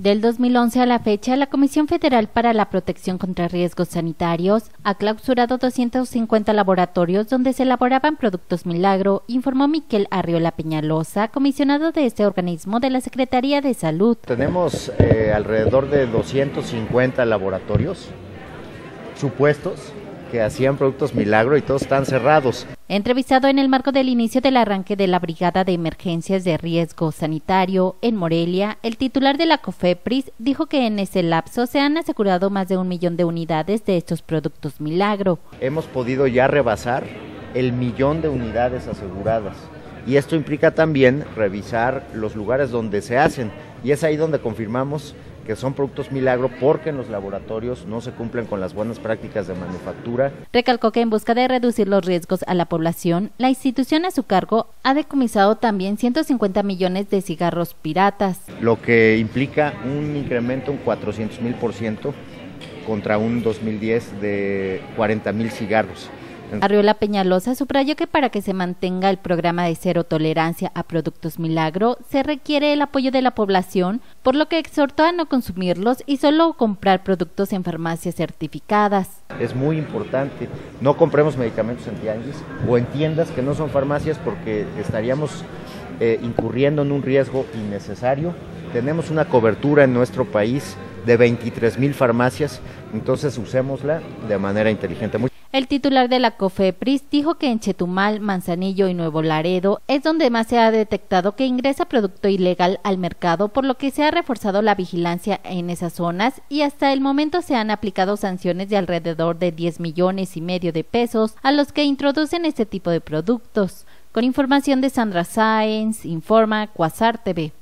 Del 2011 a la fecha, la Comisión Federal para la Protección contra Riesgos Sanitarios ha clausurado 250 laboratorios donde se elaboraban productos milagro, informó Miquel Arriola Peñalosa, comisionado de este organismo de la Secretaría de Salud. Tenemos eh, alrededor de 250 laboratorios supuestos que hacían productos milagro y todos están cerrados. Entrevistado en el marco del inicio del arranque de la Brigada de Emergencias de Riesgo Sanitario en Morelia, el titular de la COFEPRIS dijo que en ese lapso se han asegurado más de un millón de unidades de estos productos milagro. Hemos podido ya rebasar el millón de unidades aseguradas y esto implica también revisar los lugares donde se hacen y es ahí donde confirmamos que son productos milagro porque en los laboratorios no se cumplen con las buenas prácticas de manufactura. Recalcó que en busca de reducir los riesgos a la población, la institución a su cargo ha decomisado también 150 millones de cigarros piratas. Lo que implica un incremento un 400 mil por ciento contra un 2010 de 40 mil cigarros. Arriola Peñalosa subrayó que para que se mantenga el programa de cero tolerancia a productos milagro se requiere el apoyo de la población, por lo que exhortó a no consumirlos y solo comprar productos en farmacias certificadas. Es muy importante, no compremos medicamentos en tianguis o en tiendas que no son farmacias porque estaríamos eh, incurriendo en un riesgo innecesario. Tenemos una cobertura en nuestro país de 23 mil farmacias, entonces usémosla de manera inteligente. El titular de la COFEPRIS dijo que en Chetumal, Manzanillo y Nuevo Laredo es donde más se ha detectado que ingresa producto ilegal al mercado, por lo que se ha reforzado la vigilancia en esas zonas y hasta el momento se han aplicado sanciones de alrededor de 10 millones y medio de pesos a los que introducen este tipo de productos. Con información de Sandra Sáenz, informa Quasar TV.